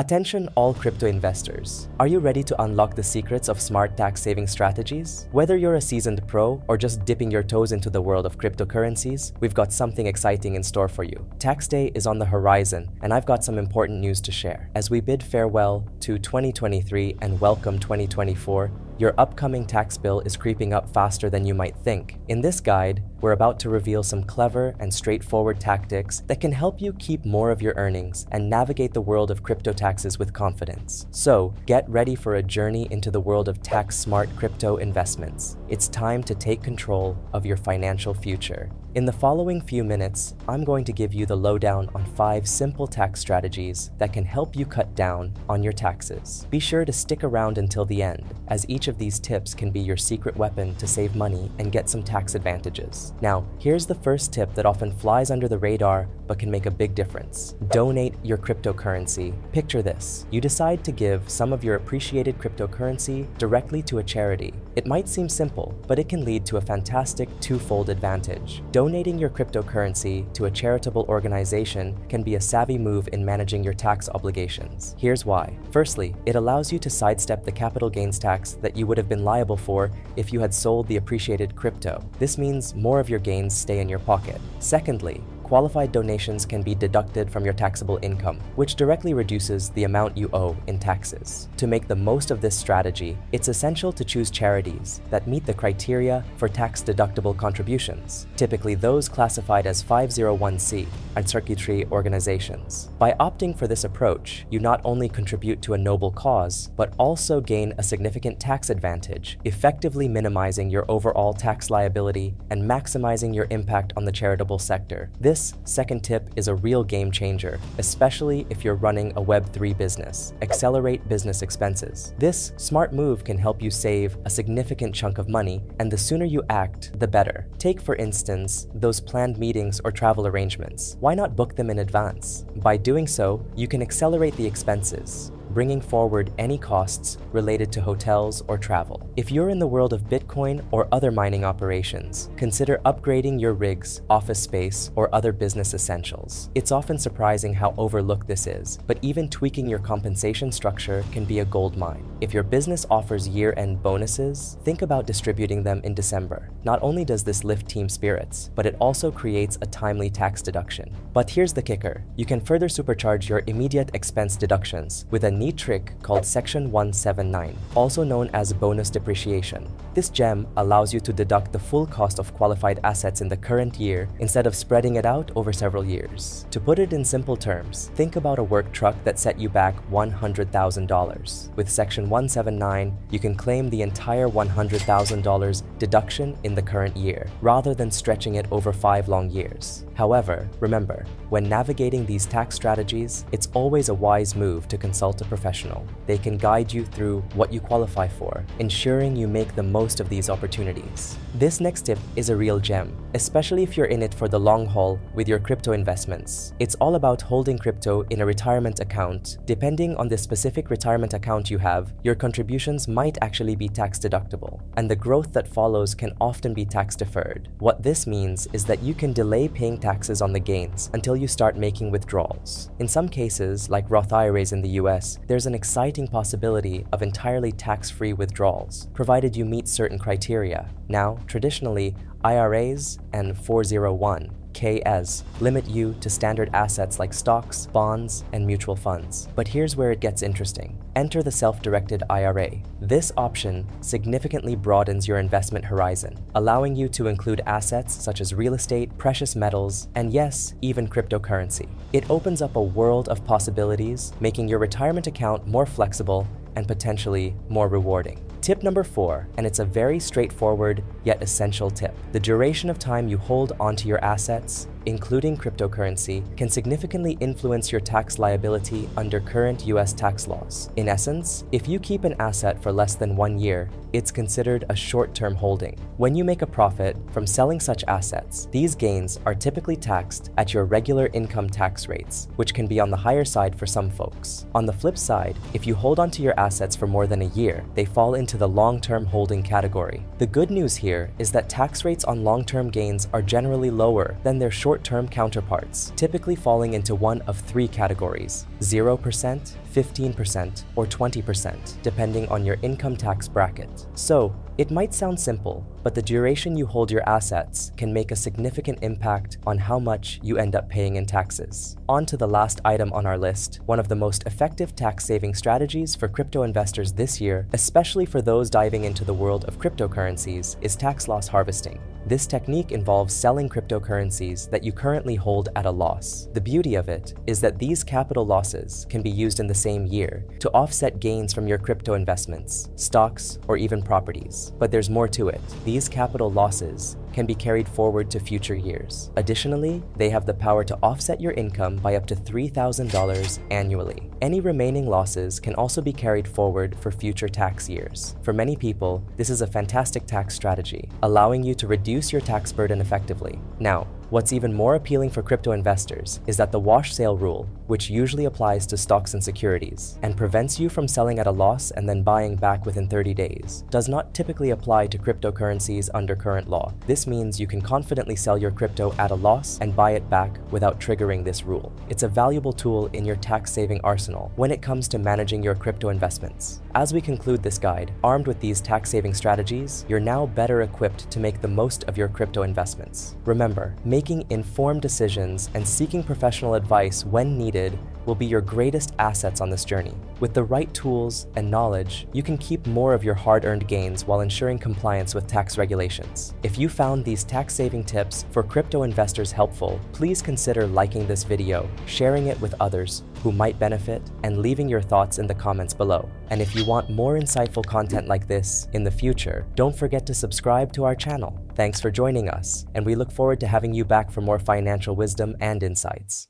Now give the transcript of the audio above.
Attention all crypto investors. Are you ready to unlock the secrets of smart tax saving strategies? Whether you're a seasoned pro or just dipping your toes into the world of cryptocurrencies, we've got something exciting in store for you. Tax day is on the horizon, and I've got some important news to share. As we bid farewell to 2023 and welcome 2024, your upcoming tax bill is creeping up faster than you might think. In this guide, we're about to reveal some clever and straightforward tactics that can help you keep more of your earnings and navigate the world of crypto taxes with confidence. So, get ready for a journey into the world of tax smart crypto investments. It's time to take control of your financial future. In the following few minutes, I'm going to give you the lowdown on five simple tax strategies that can help you cut down on your taxes. Be sure to stick around until the end, as each of these tips can be your secret weapon to save money and get some tax advantages. Now, here's the first tip that often flies under the radar but can make a big difference. Donate your cryptocurrency. Picture this. You decide to give some of your appreciated cryptocurrency directly to a charity. It might seem simple, but it can lead to a fantastic twofold advantage. Donating your cryptocurrency to a charitable organization can be a savvy move in managing your tax obligations. Here's why. Firstly, it allows you to sidestep the capital gains tax that you would have been liable for if you had sold the appreciated crypto. This means more of your gains stay in your pocket. Secondly, qualified donations can be deducted from your taxable income, which directly reduces the amount you owe in taxes. To make the most of this strategy, it's essential to choose charities that meet the criteria for tax-deductible contributions, typically those classified as 501c and circuitry organizations. By opting for this approach, you not only contribute to a noble cause, but also gain a significant tax advantage, effectively minimizing your overall tax liability and maximizing your impact on the charitable sector. This this second tip is a real game changer, especially if you're running a Web3 business. Accelerate business expenses. This smart move can help you save a significant chunk of money, and the sooner you act, the better. Take, for instance, those planned meetings or travel arrangements. Why not book them in advance? By doing so, you can accelerate the expenses, bringing forward any costs related to hotels or travel. If you're in the world of Bitcoin or other mining operations, consider upgrading your rigs, office space, or other business essentials. It's often surprising how overlooked this is, but even tweaking your compensation structure can be a gold mine. If your business offers year-end bonuses, think about distributing them in December. Not only does this lift team spirits, but it also creates a timely tax deduction. But here's the kicker. You can further supercharge your immediate expense deductions with a neat trick called Section 179, also known as bonus depreciation. This gem allows you to deduct the full cost of qualified assets in the current year instead of spreading it out over several years. To put it in simple terms, think about a work truck that set you back $100,000. With Section 179, you can claim the entire $100,000 deduction in the current year, rather than stretching it over five long years. However, remember, when navigating these tax strategies, it's always a wise move to consult a professional. They can guide you through what you qualify for, ensuring you make the most of these opportunities. This next tip is a real gem, especially if you're in it for the long haul with your crypto investments. It's all about holding crypto in a retirement account. Depending on the specific retirement account you have, your contributions might actually be tax deductible, and the growth that follows can often be tax deferred. What this means is that you can delay paying taxes on the gains until you start making withdrawals. In some cases, like Roth IRAs in the US, there's an exciting possibility of entirely tax-free withdrawals, provided you meet certain criteria. Now, traditionally, IRAs and 401 KS limit you to standard assets like stocks, bonds, and mutual funds. But here's where it gets interesting. Enter the self-directed IRA. This option significantly broadens your investment horizon, allowing you to include assets such as real estate, precious metals, and yes, even cryptocurrency. It opens up a world of possibilities, making your retirement account more flexible and potentially more rewarding. Tip number four, and it's a very straightforward yet essential tip. The duration of time you hold onto your assets including cryptocurrency, can significantly influence your tax liability under current US tax laws. In essence, if you keep an asset for less than one year, it's considered a short-term holding. When you make a profit from selling such assets, these gains are typically taxed at your regular income tax rates, which can be on the higher side for some folks. On the flip side, if you hold onto your assets for more than a year, they fall into the long-term holding category. The good news here is that tax rates on long-term gains are generally lower than their short short-term counterparts, typically falling into one of three categories 0%, 15%, or 20%, depending on your income tax bracket. So, it might sound simple, but the duration you hold your assets can make a significant impact on how much you end up paying in taxes. On to the last item on our list, one of the most effective tax saving strategies for crypto investors this year, especially for those diving into the world of cryptocurrencies, is tax loss harvesting. This technique involves selling cryptocurrencies that you currently hold at a loss. The beauty of it is that these capital losses can be used in the same year to offset gains from your crypto investments, stocks, or even properties. But there's more to it. These capital losses can be carried forward to future years. Additionally, they have the power to offset your income by up to $3,000 annually. Any remaining losses can also be carried forward for future tax years. For many people, this is a fantastic tax strategy, allowing you to reduce your tax burden effectively. Now, What's even more appealing for crypto investors is that the wash sale rule, which usually applies to stocks and securities, and prevents you from selling at a loss and then buying back within 30 days, does not typically apply to cryptocurrencies under current law. This means you can confidently sell your crypto at a loss and buy it back without triggering this rule. It's a valuable tool in your tax-saving arsenal when it comes to managing your crypto investments. As we conclude this guide, armed with these tax-saving strategies, you're now better equipped to make the most of your crypto investments. Remember, making informed decisions and seeking professional advice when needed will be your greatest assets on this journey. With the right tools and knowledge, you can keep more of your hard-earned gains while ensuring compliance with tax regulations. If you found these tax-saving tips for crypto investors helpful, please consider liking this video, sharing it with others who might benefit, and leaving your thoughts in the comments below. And if you want more insightful content like this in the future, don't forget to subscribe to our channel. Thanks for joining us, and we look forward to having you back for more financial wisdom and insights.